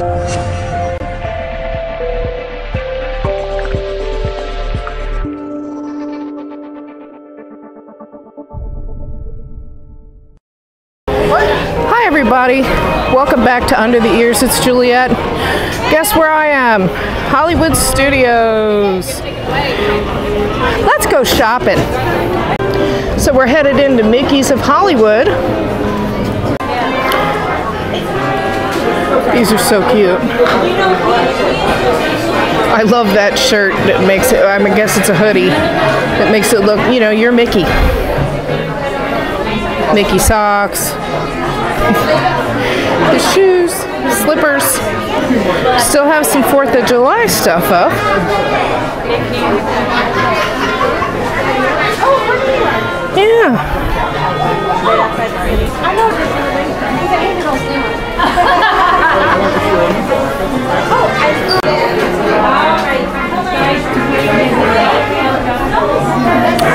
Hi, everybody. Welcome back to Under the Ears. It's Juliet. Guess where I am? Hollywood Studios. Let's go shopping. So, we're headed into Mickey's of Hollywood. These are so cute. I love that shirt that makes it, I guess it's a hoodie that makes it look, you know, you're Mickey. Mickey socks, the shoes, slippers. Still have some 4th of July stuff up.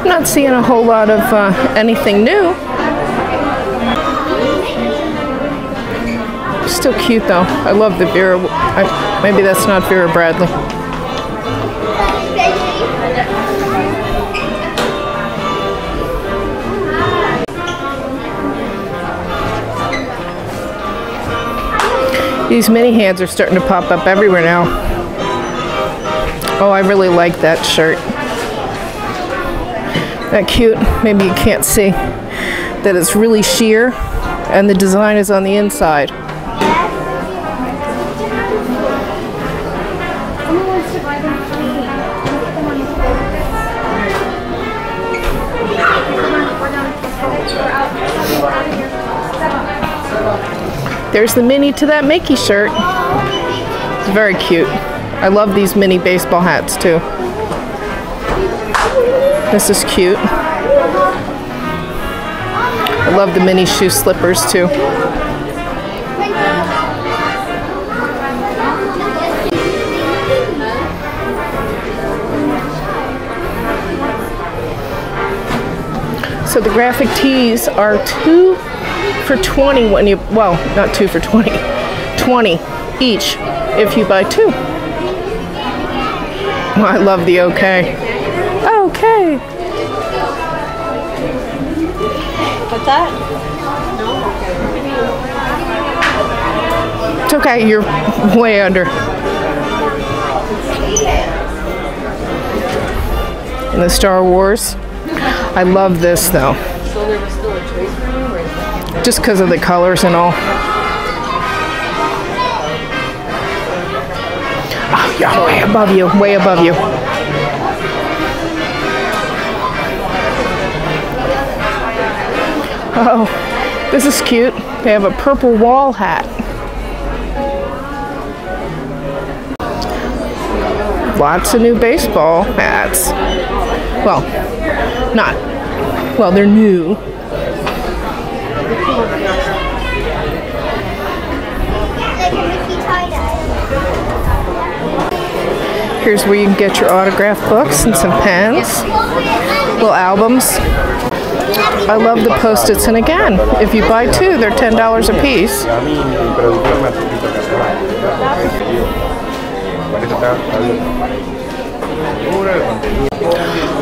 I'm not seeing a whole lot of uh, anything new. Still cute though. I love the Vera. I, maybe that's not Vera Bradley. These mini hands are starting to pop up everywhere now. Oh, I really like that shirt. That cute. Maybe you can't see that it's really sheer and the design is on the inside. There's the Minnie to that Mickey shirt. It's very cute. I love these mini baseball hats too. This is cute. I love the mini shoe slippers too. So the graphic tees are two for 20 when you, well, not two for 20, 20 each if you buy two. I love the okay. Okay. What's that? It's okay, you're way under. And the Star Wars. I love this though. So there was still a choice for you? Or? just because of the colors and all. Yeah, way above you, way above you. Oh, this is cute. They have a purple wall hat. Lots of new baseball hats. Well, not, well, they're new. Like a Mickey tie-dye. Here's where you can get your autograph books and some pens, little albums. I love the post-its, and again, if you buy two, they're ten dollars a piece.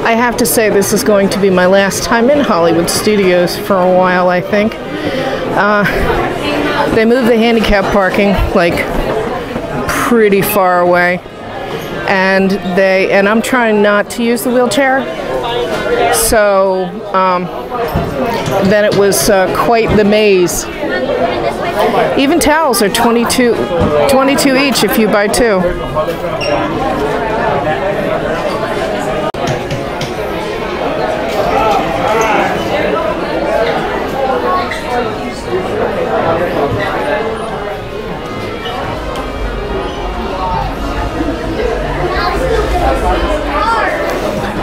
I have to say, this is going to be my last time in Hollywood Studios for a while. I think uh, they moved the handicap parking like pretty far away, and they and I'm trying not to use the wheelchair. So um, then it was uh, quite the maze. Even towels are 22, 22 each if you buy two.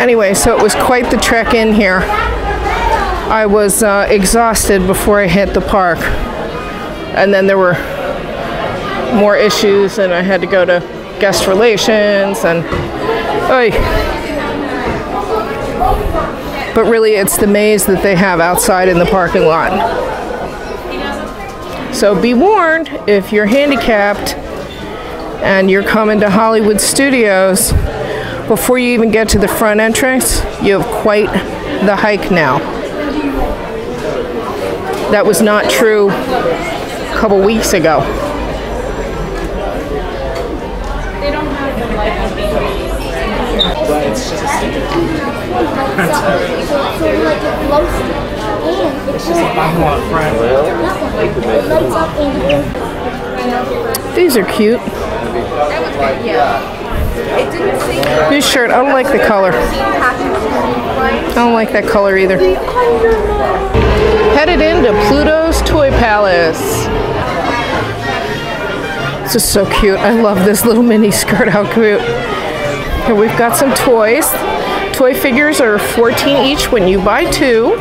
Anyway, so it was quite the trek in here. I was uh, exhausted before I hit the park. And then there were more issues, and I had to go to guest relations and. Oy. But really, it's the maze that they have outside in the parking lot. So be warned if you're handicapped and you're coming to Hollywood Studios, before you even get to the front entrance, you have quite the hike now. That was not true a couple weeks ago. These are cute. This shirt, I don't like the color. I don't like that color either. Headed into Pluto's Toy Palace. This is so cute. I love this little mini skirt. How cute. Here we've got some toys. Toy figures are 14 each when you buy two.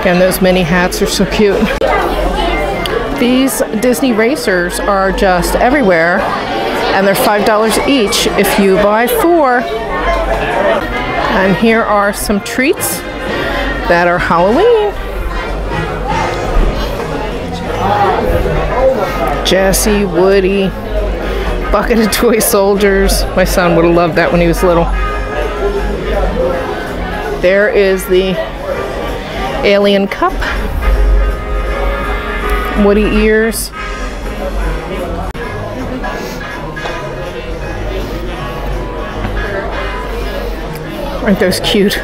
Again, those mini hats are so cute. These Disney racers are just everywhere, and they're $5 each if you buy four. And here are some treats that are Halloween. Jesse, Woody, bucket of toy soldiers. My son would have loved that when he was little. There is the alien cup. Woody ears. Aren't those cute?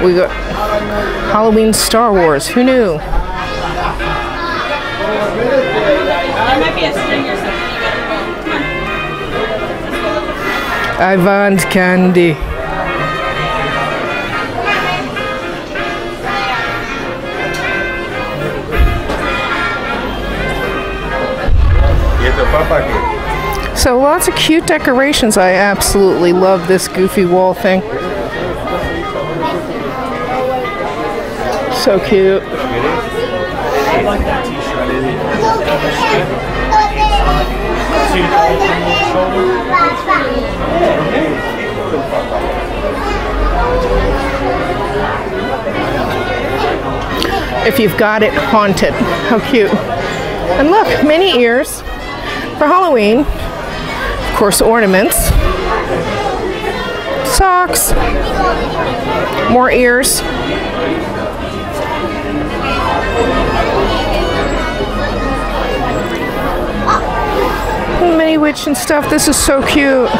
We got Halloween Star Wars. Who knew? There might be So lots of cute decorations. I absolutely love this goofy wall thing. So cute. If you've got it haunted. How cute. And look, mini ears for Halloween. Of course, ornaments. Socks. More ears. Mini witch and stuff. This is so cute.